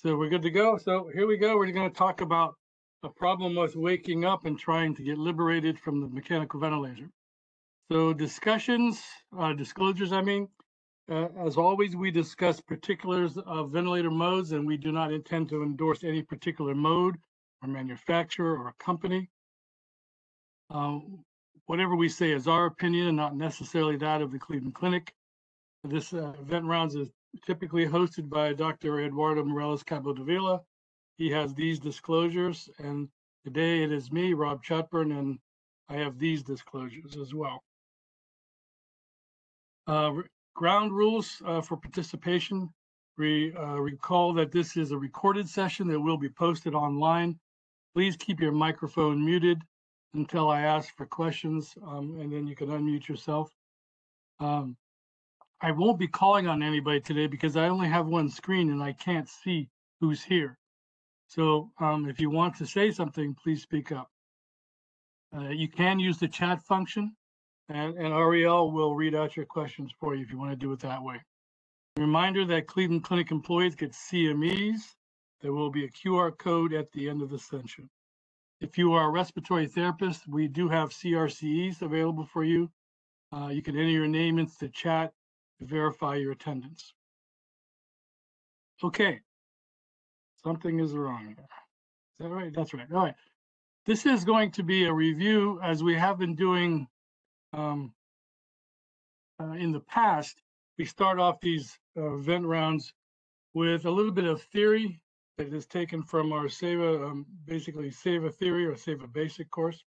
So we're good to go. So here we go. We're going to talk about a problem with waking up and trying to get liberated from the mechanical ventilator. So discussions, uh, disclosures, I mean, uh, as always, we discuss particulars of ventilator modes and we do not intend to endorse any particular mode or manufacturer or company. Uh, whatever we say is our opinion and not necessarily that of the Cleveland Clinic. This uh, event rounds is typically hosted by Dr. Eduardo Mireles Cabodevila. He has these disclosures, and today it is me, Rob Chatburn, and I have these disclosures as well. Uh, ground rules uh, for participation. We uh, recall that this is a recorded session that will be posted online. Please keep your microphone muted until I ask for questions, um, and then you can unmute yourself. Um, I won't be calling on anybody today because I only have one screen and I can't see who's here. So um, if you want to say something, please speak up. Uh, you can use the chat function and, and Ariel will read out your questions for you if you want to do it that way. Reminder that Cleveland Clinic employees get CMEs. There will be a QR code at the end of the session. If you are a respiratory therapist, we do have CRCEs available for you. Uh, you can enter your name into the chat verify your attendance. Okay, something is wrong. Is that right? That's right. All right. This is going to be a review as we have been doing um, uh, in the past. We start off these uh, vent rounds with a little bit of theory that is taken from our SEVA, um, basically SEVA theory or SEVA basic course.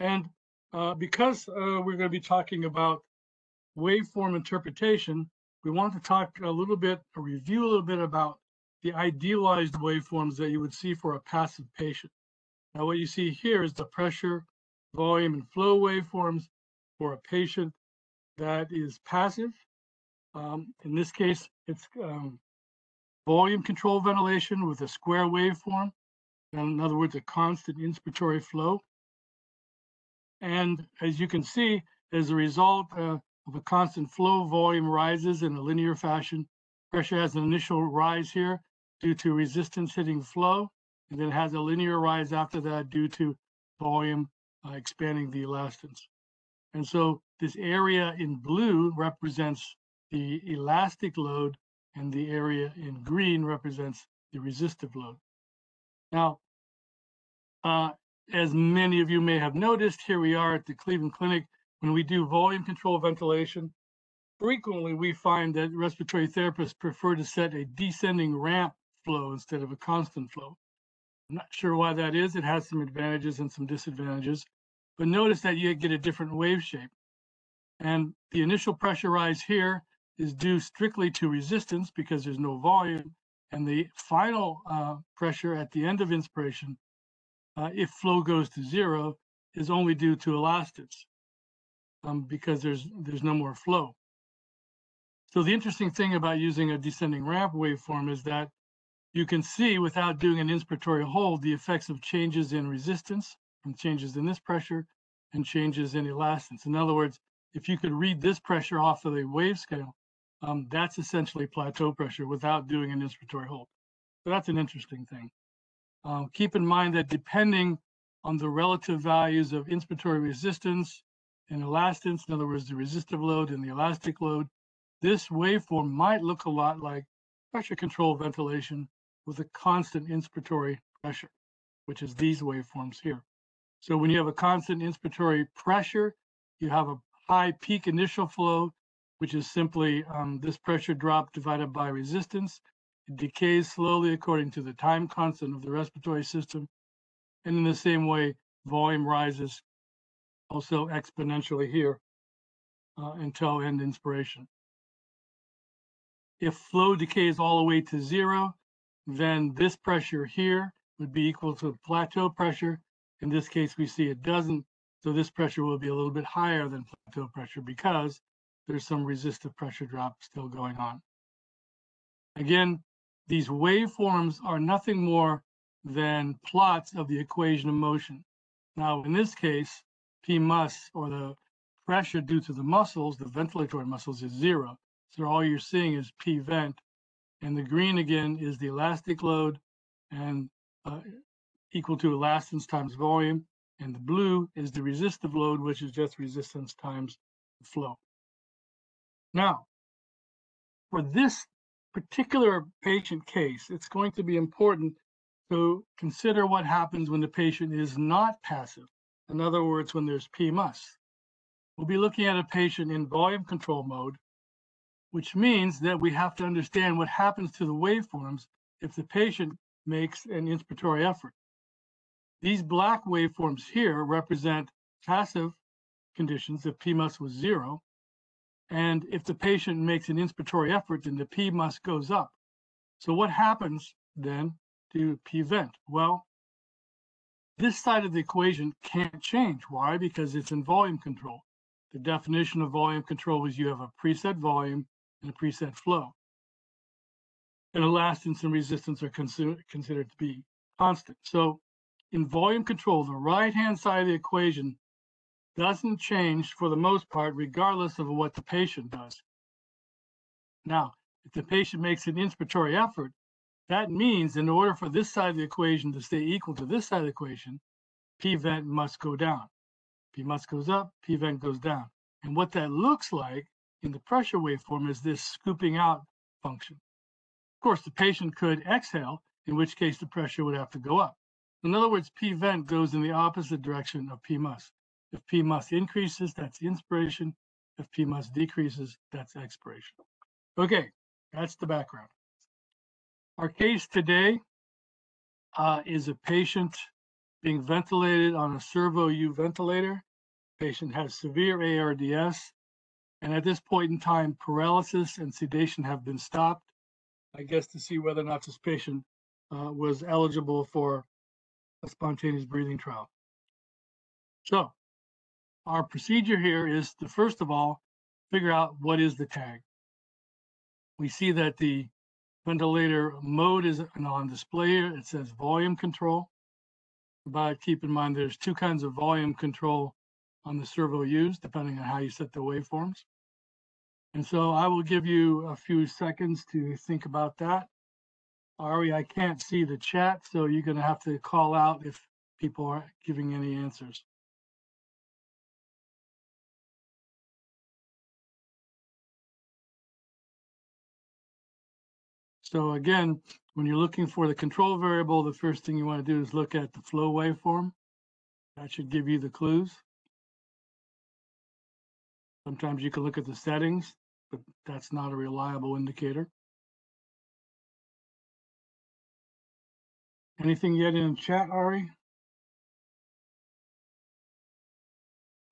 And uh, because uh, we're going to be talking about waveform interpretation, we want to talk a little bit, review a little bit about the idealized waveforms that you would see for a passive patient. Now, what you see here is the pressure, volume, and flow waveforms for a patient that is passive. Um, in this case, it's um, volume control ventilation with a square waveform. And in other words, a constant inspiratory flow. And as you can see, as a result, uh, of a constant flow, volume rises in a linear fashion. Pressure has an initial rise here due to resistance hitting flow, and then has a linear rise after that due to volume uh, expanding the elastance. And so this area in blue represents the elastic load, and the area in green represents the resistive load. Now, uh, as many of you may have noticed, here we are at the Cleveland Clinic when we do volume control ventilation, frequently we find that respiratory therapists prefer to set a descending ramp flow instead of a constant flow. I'm not sure why that is. It has some advantages and some disadvantages, but notice that you get a different wave shape. And the initial pressure rise here is due strictly to resistance because there's no volume. And the final uh, pressure at the end of inspiration, uh, if flow goes to zero, is only due to elastance um, because there's there's no more flow. So the interesting thing about using a descending ramp waveform is that you can see without doing an inspiratory hold the effects of changes in resistance and changes in this pressure and changes in elastance. In other words, if you could read this pressure off of the wave scale, um, that's essentially plateau pressure without doing an inspiratory hold. So that's an interesting thing. Uh, keep in mind that depending on the relative values of inspiratory resistance and elastance, in other words, the resistive load and the elastic load, this waveform might look a lot like pressure control ventilation with a constant inspiratory pressure, which is these waveforms here. So when you have a constant inspiratory pressure, you have a high peak initial flow, which is simply um, this pressure drop divided by resistance. It decays slowly according to the time constant of the respiratory system. And in the same way, volume rises also exponentially here uh, until end inspiration. If flow decays all the way to zero, then this pressure here would be equal to plateau pressure. In this case, we see it doesn't. So this pressure will be a little bit higher than plateau pressure because there's some resistive pressure drop still going on. Again, these waveforms are nothing more than plots of the equation of motion. Now, in this case, P mus or the pressure due to the muscles, the ventilatory muscles is zero. So all you're seeing is P vent And the green again is the elastic load and uh, equal to elastance times volume. And the blue is the resistive load, which is just resistance times flow. Now, for this particular patient case, it's going to be important to consider what happens when the patient is not passive. In other words, when there's PMUS. We'll be looking at a patient in volume control mode, which means that we have to understand what happens to the waveforms if the patient makes an inspiratory effort. These black waveforms here represent passive conditions if PMUS was zero. And if the patient makes an inspiratory effort, then the PMUS goes up. So what happens then to P vent? Well, this side of the equation can't change. Why? Because it's in volume control. The definition of volume control is you have a preset volume and a preset flow. And elastance and resistance are consider considered to be constant. So in volume control, the right-hand side of the equation doesn't change for the most part, regardless of what the patient does. Now, if the patient makes an inspiratory effort, that means in order for this side of the equation to stay equal to this side of the equation, P vent must go down. P mus goes up, P vent goes down. And what that looks like in the pressure waveform is this scooping out function. Of course, the patient could exhale, in which case the pressure would have to go up. In other words, P vent goes in the opposite direction of P mus. If P mus increases, that's inspiration. If P mus decreases, that's expiration. Okay, that's the background. Our case today uh, is a patient being ventilated on a servo U ventilator. Patient has severe ARDS, and at this point in time, paralysis and sedation have been stopped. I guess to see whether or not this patient uh, was eligible for a spontaneous breathing trial. So, our procedure here is to first of all figure out what is the tag. We see that the ventilator mode is on display here. It says volume control. But keep in mind there's two kinds of volume control on the servo used, depending on how you set the waveforms. And so I will give you a few seconds to think about that. Ari, I can't see the chat, so you're going to have to call out if people are giving any answers. So again, when you're looking for the control variable, the first thing you want to do is look at the flow waveform. That should give you the clues. Sometimes you can look at the settings, but that's not a reliable indicator. Anything yet in chat, Ari?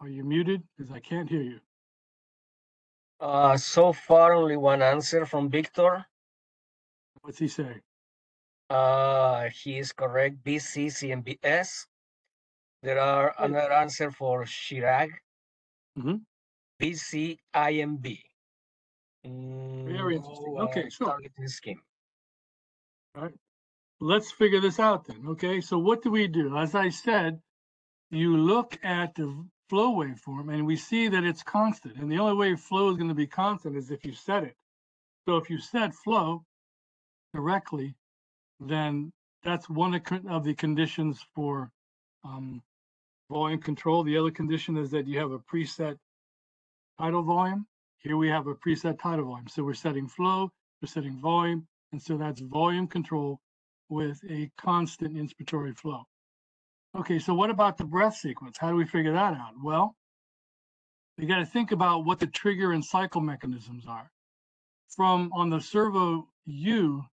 Are you muted? Because I can't hear you. Uh, so far, only one answer from Victor. What's he say? Uh, he is correct. VC CMVs. There are another answer for Chirag. Mhm. VC IMV. Very interesting. No, uh, Okay, sure. Targeting scheme. Let's figure this out then. Okay, so what do we do? As I said, you look at the flow waveform and we see that it's constant. And the only way flow is going to be constant is if you set it. So if you set flow correctly, then that's one of of the conditions for um, volume control. The other condition is that you have a preset tidal volume. Here we have a preset tidal volume. So we're setting flow, we're setting volume, and so that's volume control with a constant inspiratory flow. Okay, so what about the breath sequence? How do we figure that out? Well, we got to think about what the trigger and cycle mechanisms are. From on the servo U,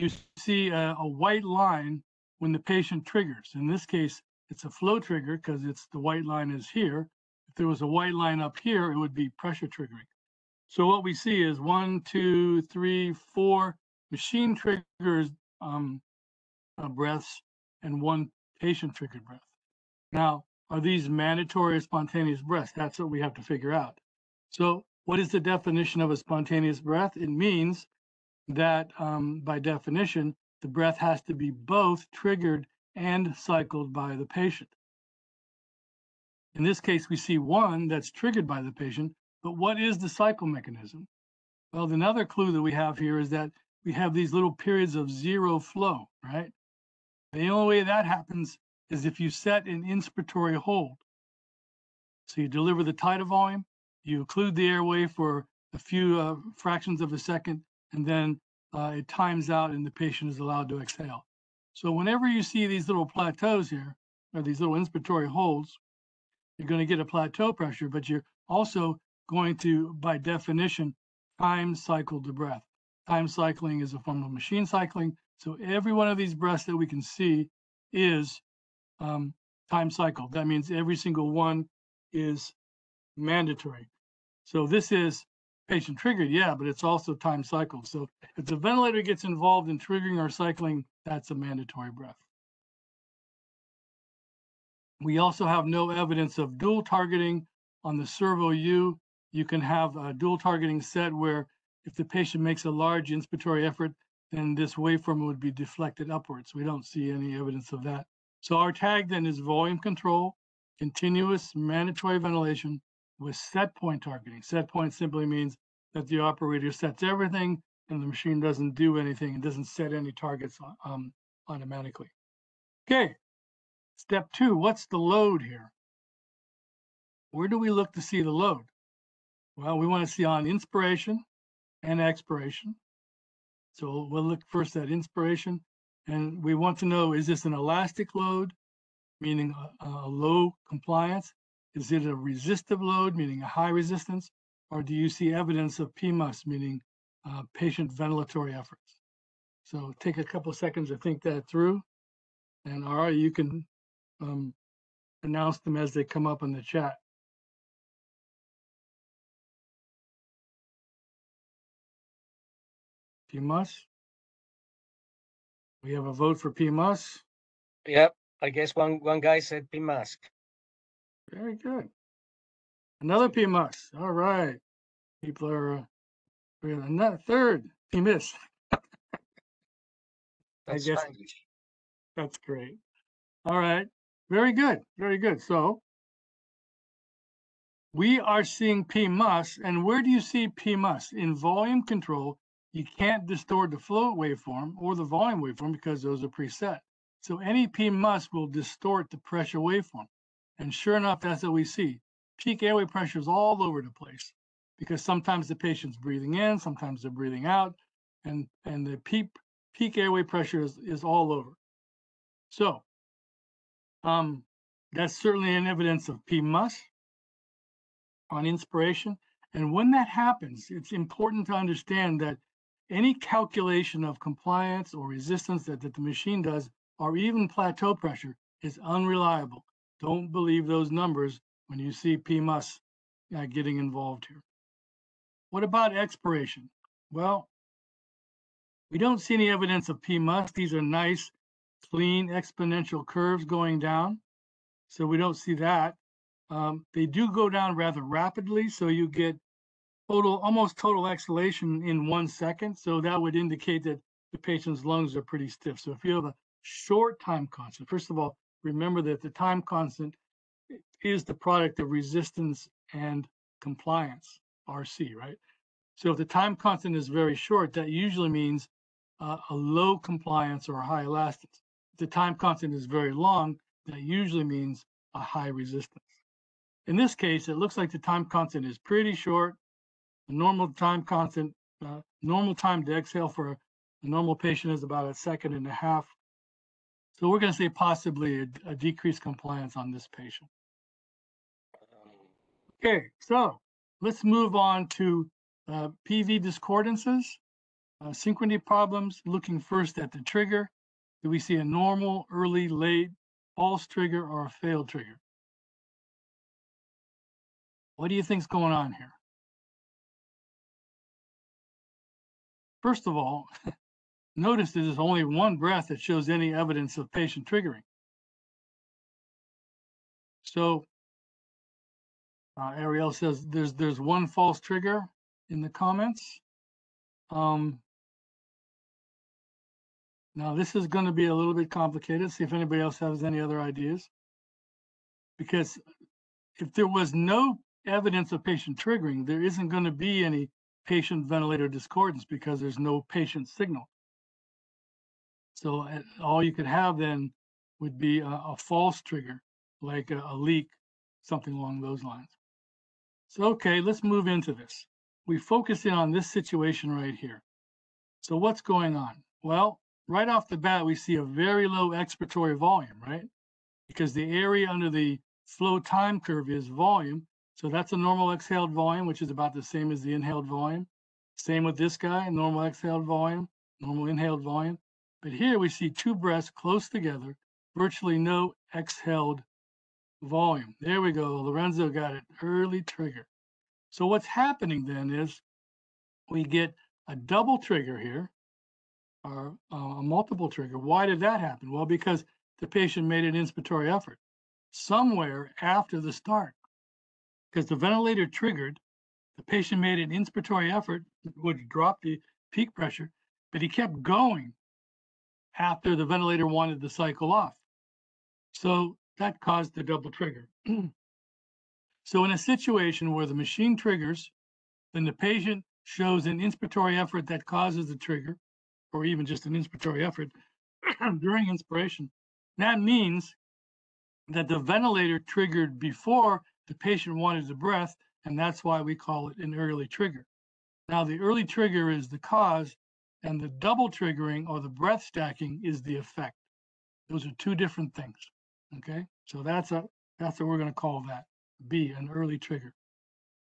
you see a, a white line when the patient triggers. In this case, it's a flow trigger because it's the white line is here. If there was a white line up here, it would be pressure triggering. So what we see is one, two, three, four machine triggers um, uh, breaths and one patient triggered breath. Now, are these mandatory or spontaneous breaths? That's what we have to figure out. So, what is the definition of a spontaneous breath? It means that um, by definition, the breath has to be both triggered and cycled by the patient. In this case, we see one that's triggered by the patient, but what is the cycle mechanism? Well, another clue that we have here is that we have these little periods of zero flow, right? The only way that happens is if you set an inspiratory hold. So you deliver the tidal volume, you occlude the airway for a few uh, fractions of a second, and then uh, it times out and the patient is allowed to exhale. So whenever you see these little plateaus here, or these little inspiratory holds, you're going to get a plateau pressure, but you're also going to, by definition, time cycle the breath. Time cycling is a form of machine cycling. So every one of these breaths that we can see is um, time cycle. That means every single one is mandatory. So this is patient triggered, yeah, but it's also time cycled. So if the ventilator gets involved in triggering or cycling, that's a mandatory breath. We also have no evidence of dual targeting on the servo U. You can have a dual targeting set where if the patient makes a large inspiratory effort, then this waveform would be deflected upwards. We don't see any evidence of that. So our tag then is volume control, continuous mandatory ventilation with set point targeting. Set point simply means that the operator sets everything and the machine doesn't do anything. It doesn't set any targets um, automatically. Okay, step two, what's the load here? Where do we look to see the load? Well, we want to see on inspiration and expiration. So we'll look first at inspiration and we want to know, is this an elastic load, meaning a, a low compliance? Is it a resistive load, meaning a high resistance? Or do you see evidence of PMUS, meaning uh, patient ventilatory efforts? So take a couple seconds to think that through. And right, you can um, announce them as they come up in the chat. PMUS. We have a vote for PMUS. Yep. I guess one one guy said PMASC. Very good. Another PMUS. All right. People are, uh, another third PMIS. That's guess- Spanish. That's great. All right. Very good. Very good. So we are seeing PMUS. And where do you see PMUS? In volume control, you can't distort the flow waveform or the volume waveform because those are preset. So any PMUS will distort the pressure waveform. And sure enough, that's what we see. Peak airway pressure is all over the place because sometimes the patient's breathing in, sometimes they're breathing out, and, and the peak, peak airway pressure is, is all over. So um, that's certainly an evidence of PMUS on inspiration. And when that happens, it's important to understand that any calculation of compliance or resistance that, that the machine does, or even plateau pressure, is unreliable. Don't believe those numbers when you see PMUS uh, getting involved here. What about expiration? Well, we don't see any evidence of PMUS. These are nice, clean exponential curves going down. So we don't see that. Um, they do go down rather rapidly. So you get total, almost total exhalation in one second. So that would indicate that the patient's lungs are pretty stiff. So if you have a short time constant, first of all, remember that the time constant is the product of resistance and compliance, RC, right? So if the time constant is very short, that usually means uh, a low compliance or a high elastance. If the time constant is very long, that usually means a high resistance. In this case, it looks like the time constant is pretty short. The normal time constant, uh, normal time to exhale for a normal patient is about a second and a half. So we're going to say possibly a, a decreased compliance on this patient. Okay, so let's move on to uh, PV discordances, uh, synchrony problems, looking first at the trigger. Do we see a normal, early, late, false trigger, or a failed trigger? What do you think's going on here? First of all, notice there's only one breath that shows any evidence of patient triggering. So uh, Ariel says there's there's one false trigger in the comments. Um, now this is going to be a little bit complicated. See if anybody else has any other ideas. Because if there was no evidence of patient triggering, there isn't going to be any patient ventilator discordance because there's no patient signal. So all you could have then would be a, a false trigger, like a, a leak, something along those lines. So, okay, let's move into this. We focus in on this situation right here. So what's going on? Well, right off the bat, we see a very low expiratory volume, right? Because the area under the flow time curve is volume. So that's a normal exhaled volume, which is about the same as the inhaled volume. Same with this guy, normal exhaled volume, normal inhaled volume. But here we see two breaths close together, virtually no exhaled volume. There we go. Lorenzo got it. Early trigger. So what's happening then is we get a double trigger here, or uh, a multiple trigger. Why did that happen? Well, because the patient made an inspiratory effort somewhere after the start. Because the ventilator triggered, the patient made an inspiratory effort, which dropped the peak pressure, but he kept going after the ventilator wanted the cycle off. So that caused the double trigger. so in a situation where the machine triggers, then the patient shows an inspiratory effort that causes the trigger, or even just an inspiratory effort during inspiration. That means that the ventilator triggered before the patient wanted the breath, and that's why we call it an early trigger. Now, the early trigger is the cause, and the double triggering or the breath stacking is the effect. Those are two different things. Okay, so that's a that's what we're going to call that B, an early trigger.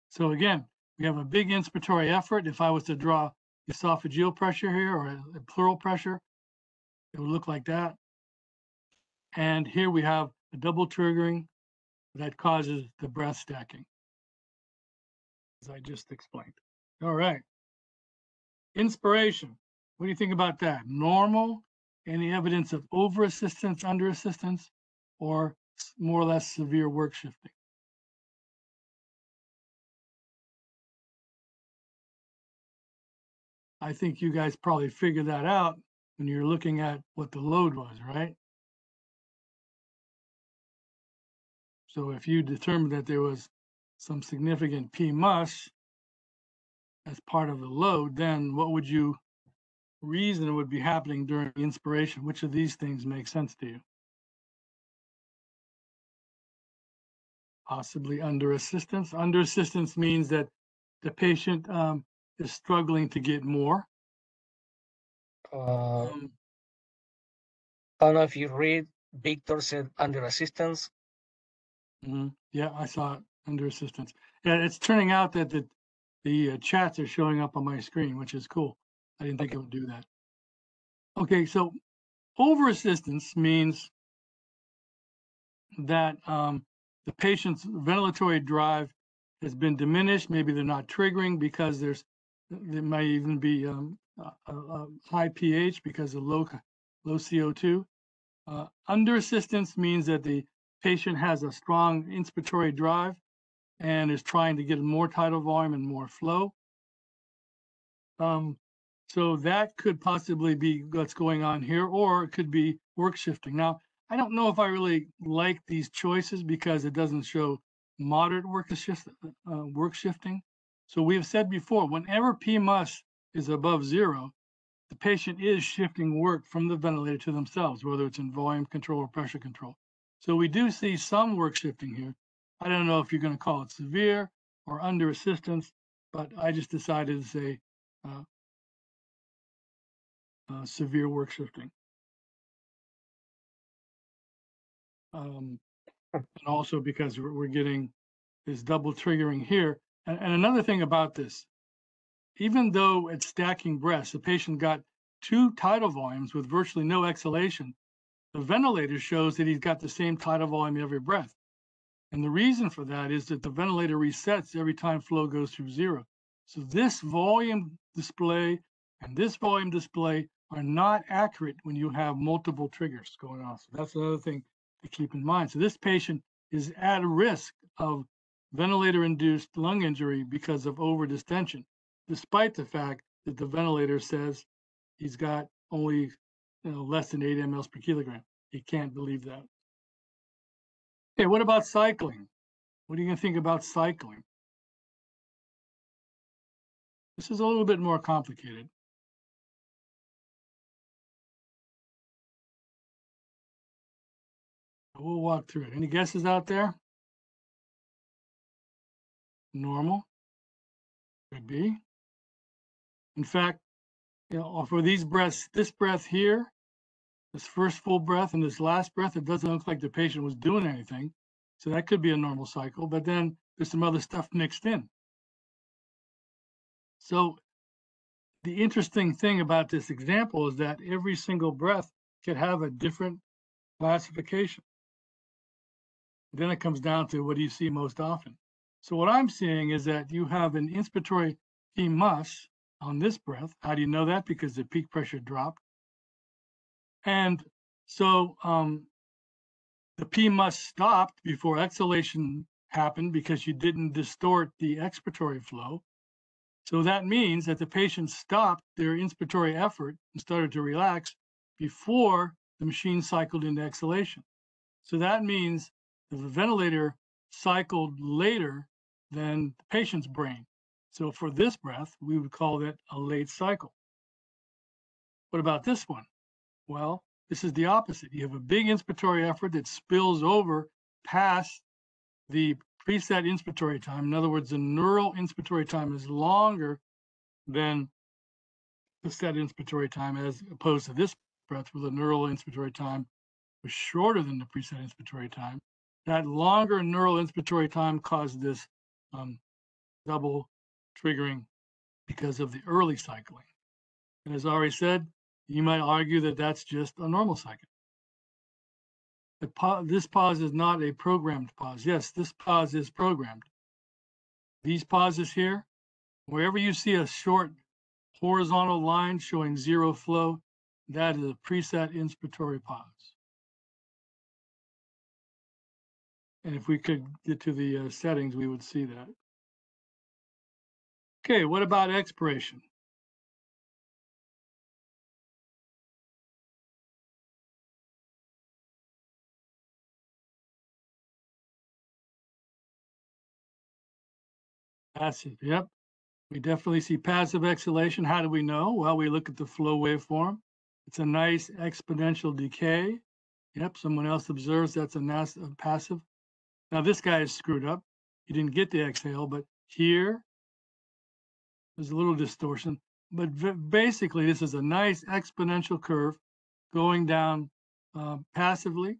So again, we have a big inspiratory effort. If I was to draw esophageal pressure here or a, a pleural pressure, it would look like that. And here we have a double triggering that causes the breath stacking, as I just explained. All right. Inspiration. What do you think about that? Normal? Any evidence of over assistance, under assistance, or more or less severe work shifting? I think you guys probably figured that out when you're looking at what the load was, right? So if you determined that there was some significant P mus as part of the load, then what would you reason it would be happening during inspiration. Which of these things make sense to you? Possibly under assistance. Under assistance means that the patient um, is struggling to get more. Uh, Um, I don't know if you read, Victor said under assistance. mhm. Yeah, I saw it under assistance. Yeah, it's turning out that the the uh, chats are showing up on my screen, which is cool. I didn't think it would do that. Okay, so over assistance means that um, the patient's ventilatory drive has been diminished. Maybe they're not triggering because there's there might even be um, a, a, a high pH because of low low CO2. Uh, under assistance means that the patient has a strong inspiratory drive and is trying to get more tidal volume and more flow. Um, so that could possibly be what's going on here, or it could be work shifting. Now, I don't know if I really like these choices because it doesn't show moderate work shift, uh, work shifting. So we have said before, whenever PMUS is above zero, the patient is shifting work from the ventilator to themselves, whether it's in volume control or pressure control. So we do see some work shifting here. I don't know if you're going to call it severe or under assistance, but I just decided to say uh, uh, severe work shifting. Um, and also because we're, we're getting this double triggering here. And, and another thing about this, even though it's stacking breaths, the patient got two tidal volumes with virtually no exhalation. The ventilator shows that he's got the same tidal volume every breath. And the reason for that is that the ventilator resets every time flow goes through zero. So this volume display and this volume display are not accurate when you have multiple triggers going on. So that's another thing to keep in mind. So this patient is at risk of ventilator-induced lung injury because of overdistension, despite the fact that the ventilator says he's got only you know, less than 8 mLs per kilogram. He can't believe that. Okay, what about cycling? What are you going to think about cycling? This is a little bit more complicated. We'll walk through it. Any guesses out there? Normal. Could be. In fact, you know, uh, for these breaths, this breath here, this first full breath and this last breath, it doesn't look like the patient was doing anything. So that could be a normal cycle, but then there's some other stuff mixed in. So the interesting thing about this example is that every single breath could have a different classification. Then it comes down to what do you see most often? So what I'm seeing is that you have an inspiratory P mus on this breath. How do you know that? Because the peak pressure dropped. And so um, the P mus stopped before exhalation happened because you didn't distort the expiratory flow. So that means that the patient stopped their inspiratory effort and started to relax before the machine cycled into exhalation. So that means the ventilator cycled later than the patient's brain. So for this breath, we would call it a late cycle. What about this one? Well, this is the opposite. You have a big inspiratory effort that spills over past the preset inspiratory time. In other words, the neural inspiratory time is longer than the set inspiratory time as opposed to this breath where the neural inspiratory time was shorter than the preset inspiratory time. That longer neural inspiratory time caused this um, double triggering because of the early cycling. And as already said, you might argue that that's just a normal cycle. Pa this pause is not a programmed pause. Yes, this pause is programmed. These pauses here, wherever you see a short horizontal line showing zero flow, that is a preset inspiratory pause. And if we could get to the uh, settings, we would see that. Okay, what about expiration? Passive, yep. We definitely see passive exhalation. How do we know? Well, we look at the flow waveform. It's a nice exponential decay. Yep, someone else observes that's a, a passive. Now this guy is screwed up. He didn't get the exhale, but here there's a little distortion. But basically, this is a nice exponential curve going down uh, passively.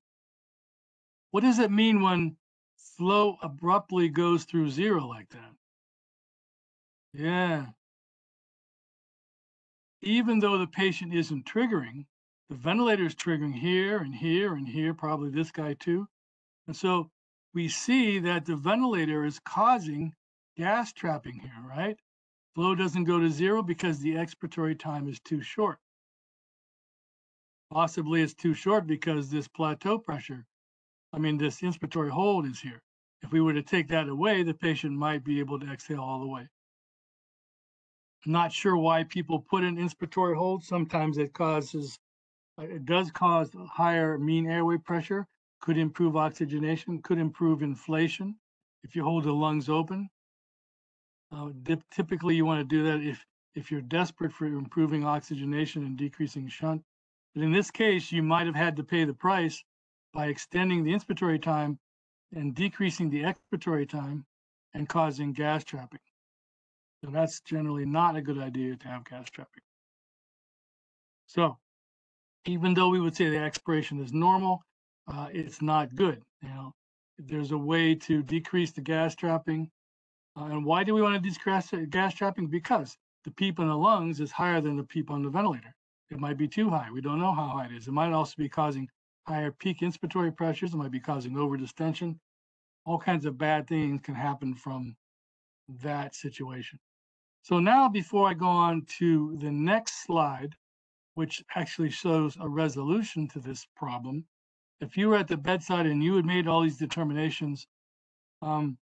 What does it mean when flow abruptly goes through zero like that? Yeah. Even though the patient isn't triggering, the ventilator is triggering here and here and here, probably this guy too. And so we see that the ventilator is causing gas trapping here, right? Flow doesn't go to zero because the expiratory time is too short. Possibly it's too short because this plateau pressure, I mean, this inspiratory hold is here. If we were to take that away, the patient might be able to exhale all the way. I'm Not sure why people put an inspiratory hold. Sometimes it causes, it does cause higher mean airway pressure, could improve oxygenation, could improve inflation if you hold the lungs open. Uh, typically, you want to do that if if you're desperate for improving oxygenation and decreasing shunt. But in this case, you might have had to pay the price by extending the inspiratory time and decreasing the expiratory time and causing gas trapping. So that's generally not a good idea to have gas trapping. So even though we would say the expiration is normal, uh, it's not good. You know, there's a way to decrease the gas trapping. Uh, and why do we want to decrease gas trapping? Because the PEEP in the lungs is higher than the PEEP on the ventilator. It might be too high. We don't know how high it is. It might also be causing higher peak inspiratory pressures. It might be causing overdistension. All kinds of bad things can happen from that situation. So now before I go on to the next slide, which actually shows a resolution to this problem, if you were at the bedside and you had made all these determinations, um,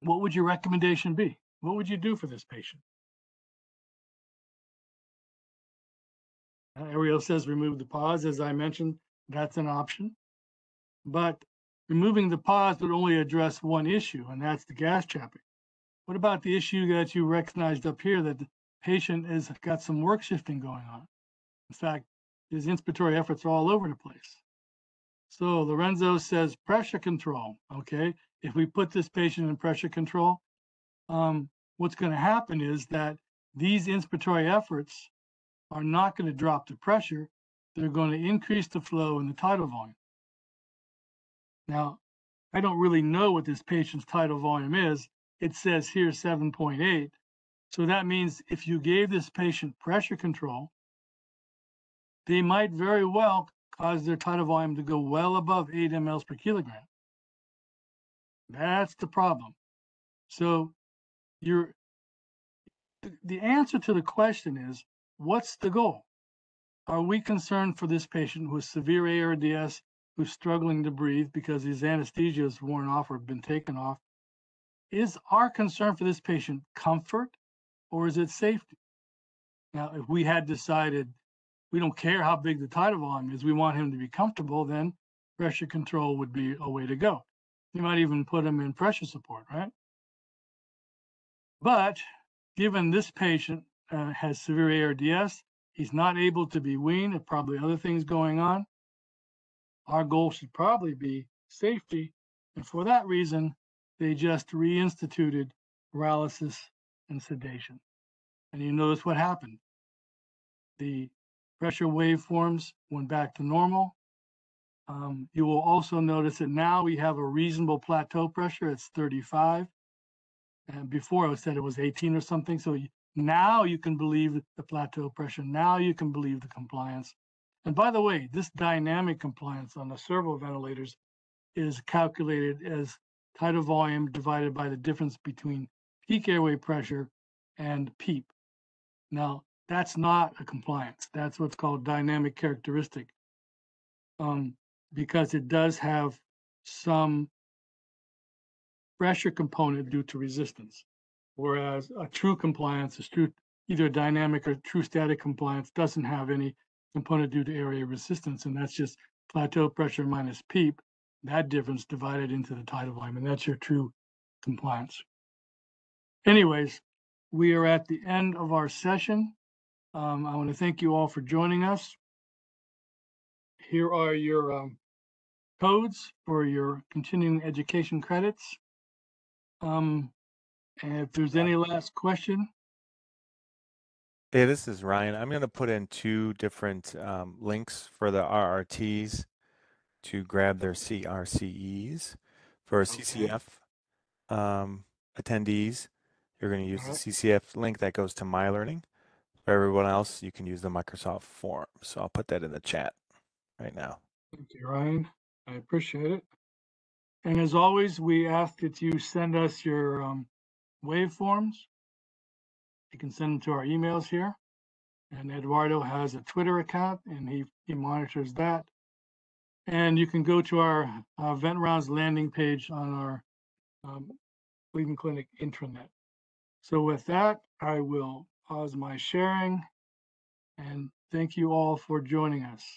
what would your recommendation be? What would you do for this patient? Uh, Ariel says remove the pause. As I mentioned, that's an option. But removing the pause would only address one issue, and that's the gas trapping. What about the issue that you recognized up here that the patient has got some work shifting going on? In fact, his inspiratory efforts are all over the place. So Lorenzo says pressure control. Okay, if we put this patient in pressure control, um, what's going to happen is that these inspiratory efforts are not going to drop the pressure. They're going to increase the flow and the tidal volume. Now, I don't really know what this patient's tidal volume is. It says here 7.8. So that means if you gave this patient pressure control, they might very well cause their tidal volume to go well above 8 mLs per kilogram. That's the problem. So you're the answer to the question is what's the goal? Are we concerned for this patient has severe ARDS, who's struggling to breathe because his anesthesia is worn off or been taken off? Is our concern for this patient comfort or is it safety? Now, if we had decided we don't care how big the tidal volume is, we want him to be comfortable, then pressure control would be a way to go. You might even put him in pressure support, right? But given this patient uh, has severe ARDS, he's not able to be weaned, and probably other things going on. Our goal should probably be safety. And for that reason, they just reinstituted paralysis and sedation. And you notice what happened. The pressure waveforms went back to normal. Um, you will also notice that now we have a reasonable plateau pressure. It's 35. And before I said it was 18 or something. So now you can believe the plateau pressure. Now you can believe the compliance. And by the way, this dynamic compliance on the servo ventilators is calculated as tidal volume divided by the difference between peak airway pressure and PEEP. Now, that's not a compliance. That's what's called dynamic characteristic. Um, because it does have some pressure component due to resistance. Whereas a true compliance is true, either dynamic or true static compliance doesn't have any component due to area resistance. And that's just plateau pressure minus PEEP, that difference divided into the tidal volume. And that's your true compliance. Anyways, we are at the end of our session. Um, I want to thank you all for joining us. Here are your um, codes for your continuing education credits. Um, and if there's any last question, Hey, this is Ryan. I'm going to put in two different um, links for the RRTs to grab their CRCEs. For Okay. CCF um, attendees, you're going to use the CCF link that goes to My Learning. For everyone else, you can use the Microsoft Form. So I'll put that in the chat right now. thank you, Ryan. I appreciate it. And as always, we ask that you send us your um, waveforms. You can send them to our emails here. And Eduardo has a Twitter account and he, he monitors that. And you can go to our uh, Vent Rounds landing page on our um, Cleveland Clinic intranet. So with that, I will pause my sharing and thank you all for joining us.